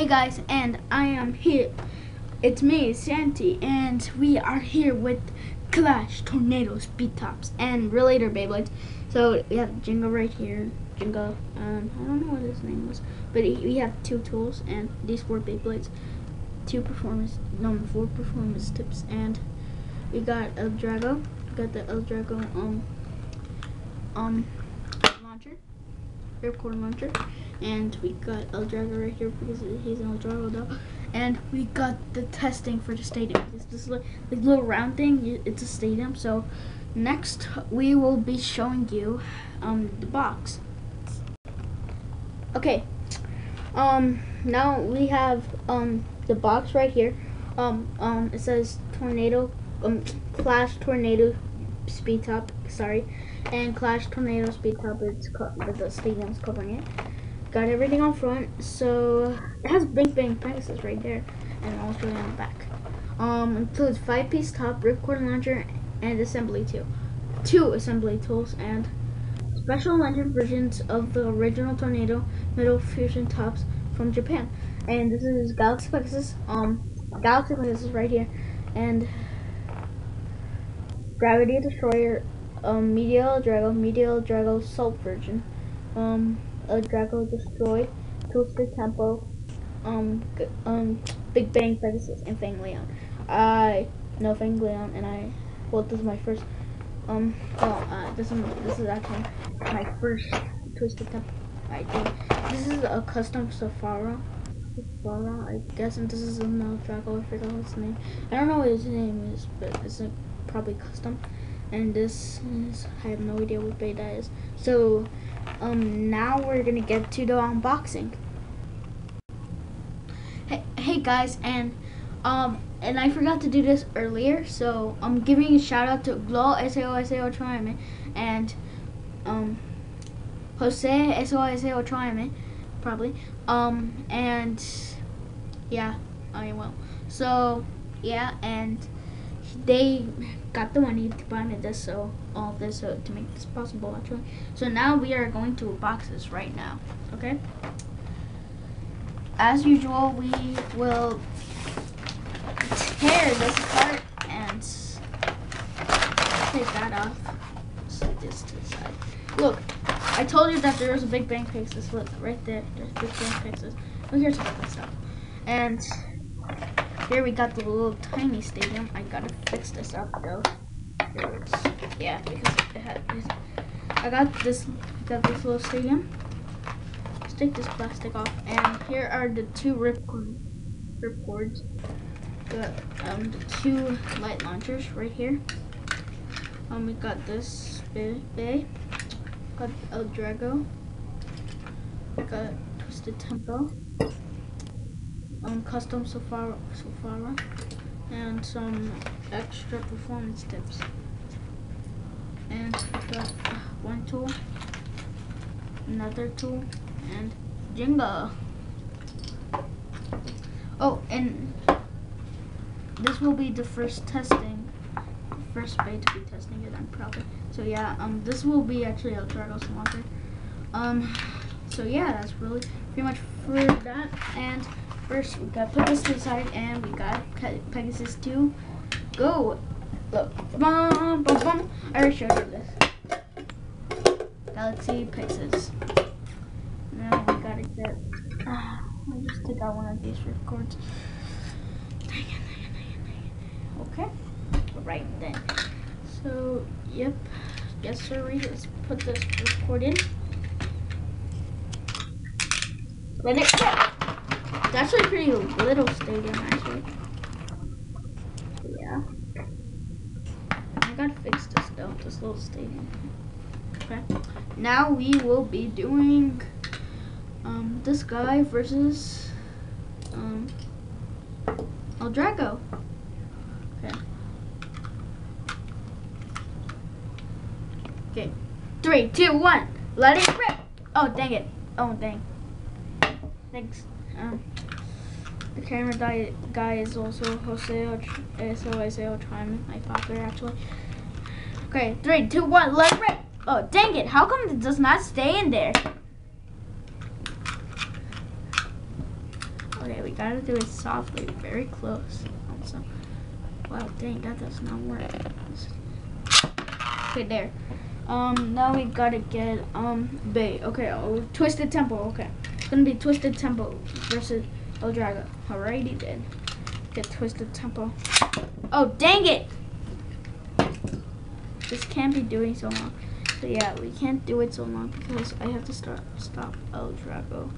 Hey guys, and I am here. It's me, Santi, and we are here with Clash, Tornado, Speed Tops, and Relator Beyblades. So we have Jingo right here. Jingo, um, I don't know what his name was, but he, we have two tools and these four Beyblades, two performance, no, four performance tips, and we got L-Drago. We got the L-Drago um um launcher, ripcord launcher and we got L-Drago right here because he's an L-Drago though. And we got the testing for the stadium. It's this little, like, little round thing. It's a stadium. So next we will be showing you um, the box. Okay. Um. Now we have um the box right here. Um. Um. It says tornado. Um. Clash tornado speed top. Sorry. And Clash Tornado Speed Top, it's the stadium's covering it got everything on front so it has big bang Pegasus right there and also on the back. Um includes five piece top ripcord launcher and assembly tool. Two assembly tools and special legend versions of the original tornado metal fusion tops from Japan. And this is Galaxy Pegasus um Galaxy Pegasus right here. And Gravity Destroyer um Medial Drago Medial Drago Salt version. Um a Drago Destroy, Twisted Tempo, um, um, Big Bang Pegasus, and Fang Leon. I know Fang Leon, and I, well, this is my first, um, well, uh, this is, this is actually my first Twisted Tempo, I think. This is a custom Safara. Safara, I guess, and this is another Drago, I forgot his name. I don't know what his name is, but it's a, probably custom. And this is, I have no idea what beta is. So, um, now we're gonna get to the unboxing. Hey, hey guys, and um, and I forgot to do this earlier, so I'm giving a shout out to Glow SAO SAO Triumph and um, Jose SAO SAO Triumph, probably. Um, and yeah, I will. So yeah, and they got the money to buy this, so all this uh, to make this possible actually. So now we are going to boxes right now, okay? As usual, we will tear this apart and take that off. Set this to the side. Look, I told you that there was a Big Bang Pegasus. Look, right there. There's Big Bang Pegasus. Look, here's all this stuff. And here we got the little tiny stadium. I gotta fix this up though. Yeah, because it had this. I got this got this little stadium. Let's take this plastic off. And here are the two rip cords. Got um the two light launchers right here. Um we got this bay. Got El Drago. Got Twisted Tempo um, custom Safari, Safara and some extra performance tips. And got one tool, another tool, and Jenga. Oh, and this will be the first testing, first bay to be testing it, I'm probably. So yeah, um, this will be actually a Turtles launcher. Um, so yeah, that's really pretty much for that, and First, we gotta put this to the side, and we got Pegasus 2. Go! Look. Bum, bum, bum. I already showed you this. Galaxy Pegasus. Now we gotta get. Uh, I just took out one of these cords. Okay. Right then. So, yep. Yes, sir. Let's put this cord in. Let it go. It's actually pretty little stadium, actually. Yeah. I gotta fix this though, this little stadium. Okay. Now we will be doing um, this guy versus um, L-Drago. Okay. Okay. Three, two, one. Let it rip. Oh, dang it. Oh, dang. Thanks. Um, the camera guy, guy is also Jose SOSO Tryman. I thought there actually. Okay, three, two, one, let rip. Oh, dang it. How come it does not stay in there? Okay, we gotta do it softly, very close. Also, wow, dang, that does not work. Okay, there. Um, now we gotta get um bait. Okay, oh, twisted tempo. Okay, gonna be twisted tempo versus L-Drago. Alrighty then. Get twisted tempo. Oh, dang it! This can't be doing so long. So yeah, we can't do it so long because I have to start stop L-Drago.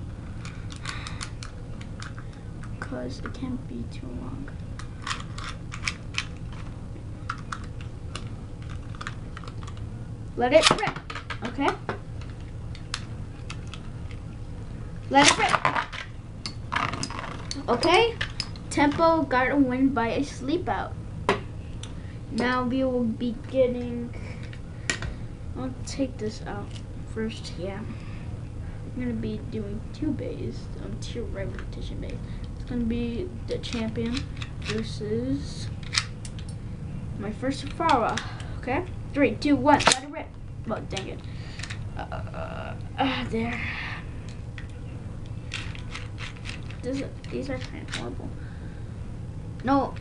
Because it can't be too long. Let it rip. Okay? Let it rip. Okay? Tempo got a win by a sleep out. Now we will be getting. I'll take this out first. Yeah. I'm gonna be doing two bays, um, two repetition bays. It's gonna be the champion versus my first Farah. Okay? Three, two, one, let it rip. Oh, dang it. Uh, uh, there. This, these are kind of horrible. No,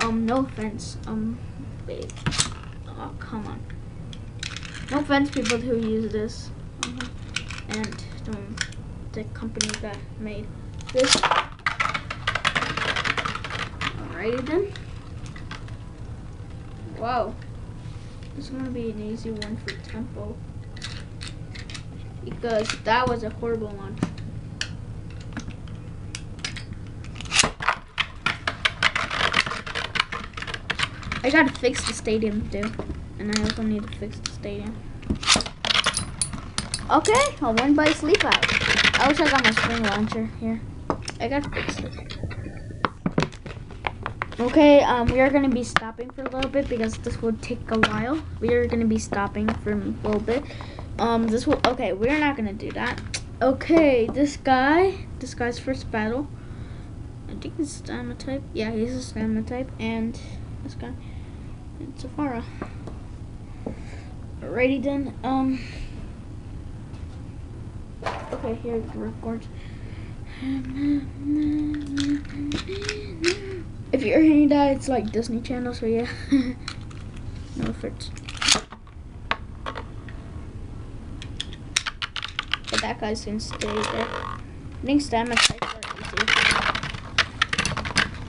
um, no offense, um, babe. Oh, come on. No offense, people who use this, uh and um, the company that made this. Alrighty then. Wow. This is gonna be an easy one for tempo. Because that was a horrible launch. I gotta fix the stadium too. And I also need to fix the stadium. Okay, I'll win by sleep out. I wish I got my spring launcher here. I gotta fix it. Okay, um, we are gonna be stopping for a little bit because this will take a while. We are gonna be stopping for a little bit. Um, this will, okay, we're not gonna do that. Okay, this guy, this guy's first battle. I think he's a stamina type. Yeah, he's a stamina type. And this guy. It's a Farah. Alrighty then. Um. Okay, here record. If you're hearing that, it's like Disney Channel, so yeah. no efforts. But that guy's gonna stay there. I think stamina are easy.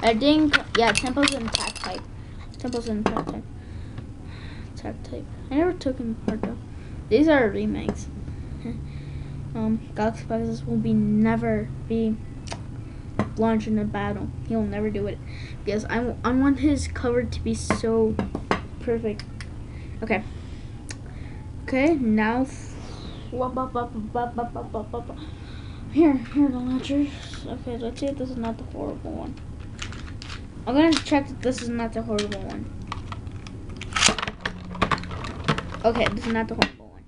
I think, yeah, tempo's an attack. Tempo's an attack type. Attack type. I never took him apart though. These are remakes. um, Galaxy Pegasus will be never be launched in a battle. He'll never do it because I, I want his cover to be so perfect. Okay. Okay, now here, here the launchers. Okay, let's see if this is not the horrible one. I'm gonna check that this is not the horrible one. Okay, this is not the horrible one.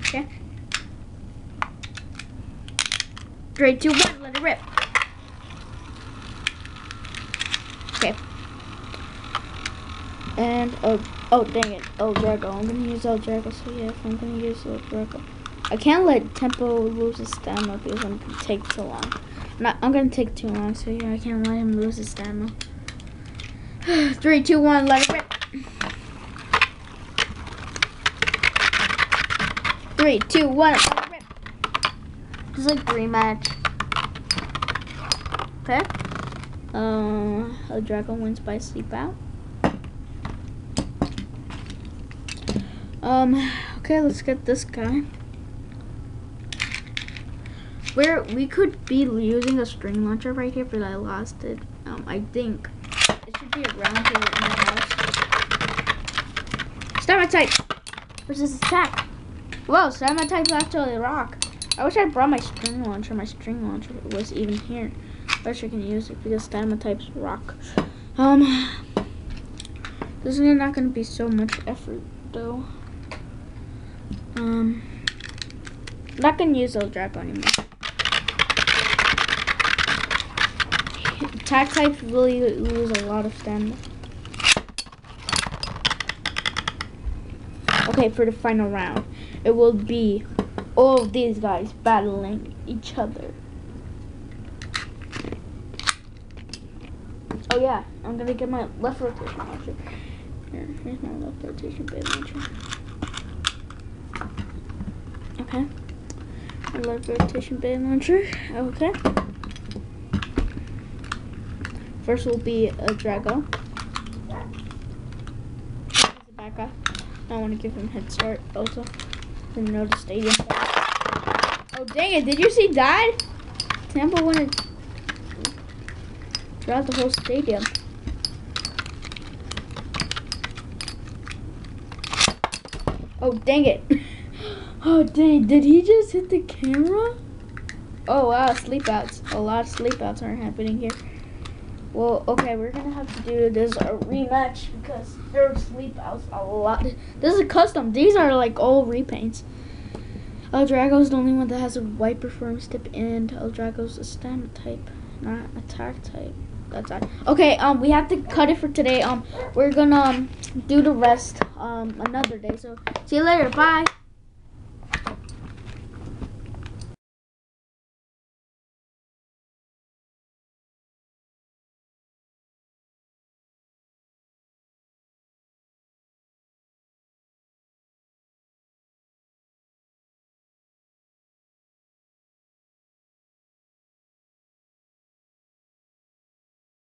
Okay. Three, two, one, let it rip. Okay. And, oh, oh, dang it. L-Drago. I'm gonna use L-Drago, so yeah, I'm gonna use L-Drago. I can't let Tempo lose his stamina because I'm gonna take too long. I'm, not, I'm gonna take too long, so yeah, I can't let him lose his stamina. Three, two, one, let it rip. Three, two, one, let it rip. It's like rematch. Okay. Uh, a dragon wins by sleep out. Um, okay, let's get this guy. Where we could be using a string launcher right here, but I lost it. Um, I think it should be around here in the house. Stamina type versus attack. Whoa, stamina type actually rock. I wish I brought my string launcher. My string launcher was even here. I wish I can use it because stamina types rock. Um, this is not going to be so much effort though. Um, I'm not going to use those Drago anymore. Attack types really lose a lot of stamina. Okay, for the final round, it will be all of these guys battling each other. Oh yeah, I'm gonna get my left rotation launcher. Here, here's my left rotation bait launcher. Okay. My left rotation bait launcher. Okay. First will be a Drago. He's a bad guy. I want to give him head start also. Didn't know stadium. Oh dang it! Did you see that? Tampa wanted throughout the whole stadium. Oh dang it! Oh dang! Did he just hit the camera? Oh wow! sleepouts. A lot of sleep outs are happening here. Well, okay, we're gonna have to do this a rematch because there are sleep outs a lot. This is a custom. These are like all repaints. L-Drago's the only one that has a white performance tip, and L-Drago's a stamina type, not attack type. That's all. Okay, um, we have to cut it for today. Um, we're gonna um do the rest um another day. So see you later. Bye.